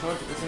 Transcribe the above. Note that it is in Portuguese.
Pronto, você...